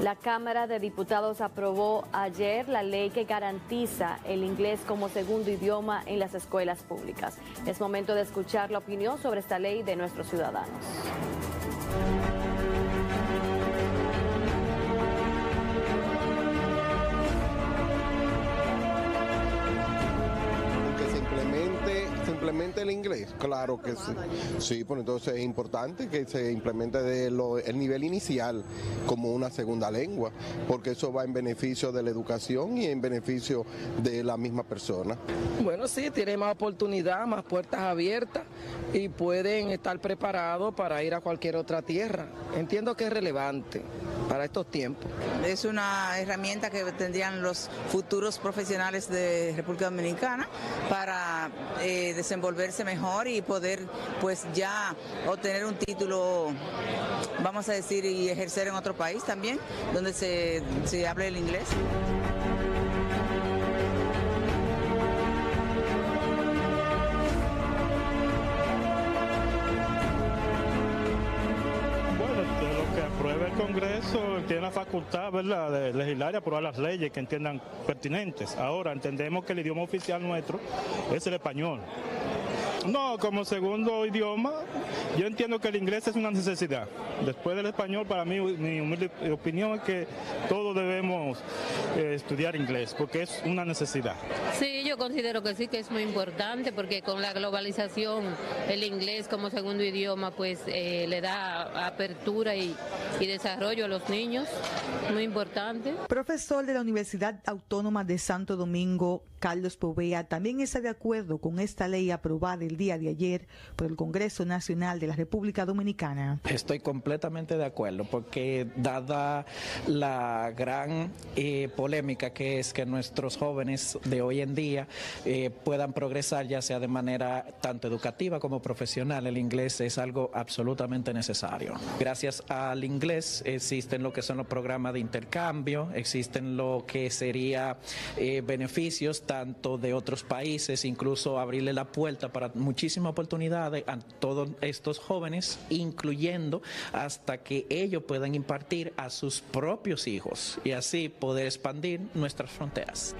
La Cámara de Diputados aprobó ayer la ley que garantiza el inglés como segundo idioma en las escuelas públicas. Es momento de escuchar la opinión sobre esta ley de nuestros ciudadanos. Implemente el inglés? Claro que sí. Sí, pues entonces es importante que se implemente de el nivel inicial como una segunda lengua, porque eso va en beneficio de la educación y en beneficio de la misma persona. Bueno, sí, tiene más oportunidad, más puertas abiertas y pueden estar preparados para ir a cualquier otra tierra. Entiendo que es relevante para estos tiempos. Es una herramienta que tendrían los futuros profesionales de República Dominicana para eh, desenvolverse mejor y poder pues ya obtener un título, vamos a decir, y ejercer en otro país también, donde se, se hable el inglés. el Congreso tiene la facultad ¿verdad? de legislar y aprobar las leyes que entiendan pertinentes. Ahora entendemos que el idioma oficial nuestro es el español. No, como segundo idioma, yo entiendo que el inglés es una necesidad. Después del español, para mí, mi humilde opinión es que todos debemos eh, estudiar inglés, porque es una necesidad. Sí, yo considero que sí, que es muy importante, porque con la globalización, el inglés como segundo idioma, pues eh, le da apertura y, y desarrollo a los niños, muy importante. Profesor de la Universidad Autónoma de Santo Domingo, Carlos Povea, también está de acuerdo con esta ley aprobada el día de ayer por el Congreso Nacional de la República Dominicana. Estoy completamente de acuerdo porque dada la gran eh, polémica que es que nuestros jóvenes de hoy en día eh, puedan progresar ya sea de manera tanto educativa como profesional, el inglés es algo absolutamente necesario. Gracias al existen lo que son los programas de intercambio, existen lo que sería eh, beneficios tanto de otros países, incluso abrirle la puerta para muchísimas oportunidades a todos estos jóvenes, incluyendo hasta que ellos puedan impartir a sus propios hijos y así poder expandir nuestras fronteras.